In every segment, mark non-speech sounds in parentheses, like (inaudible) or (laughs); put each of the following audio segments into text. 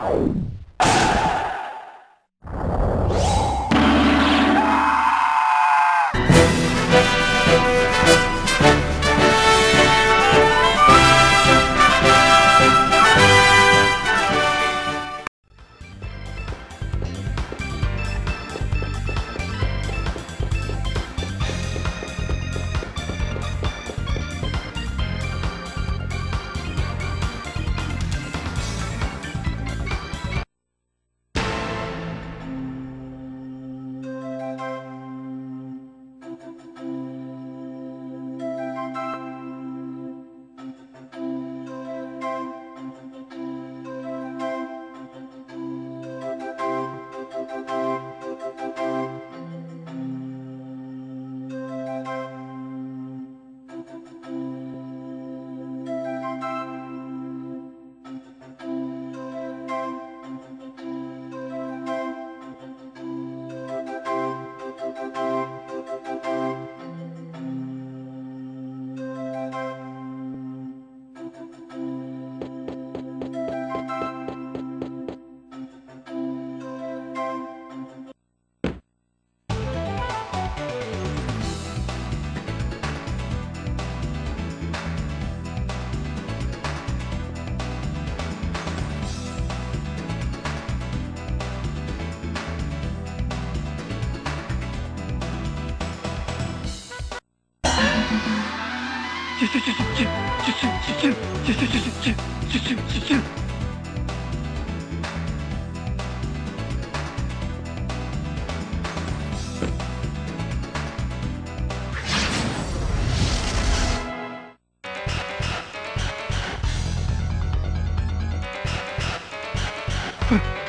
Oh. Huh.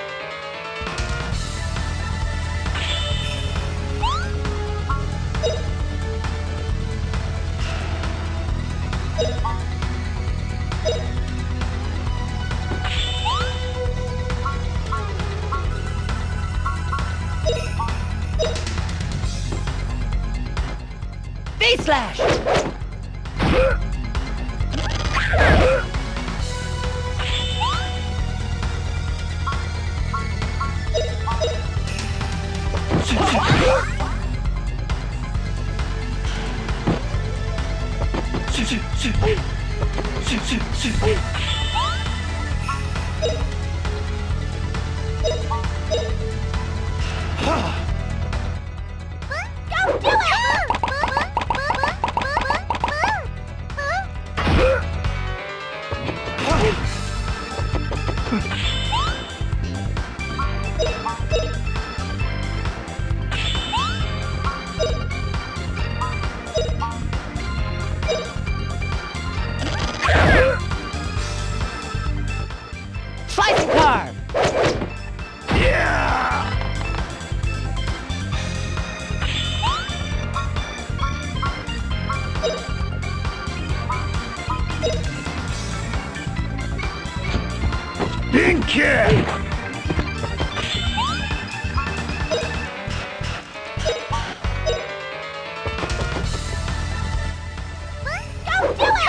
Face Slash! (laughs) Don't do it!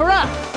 Us!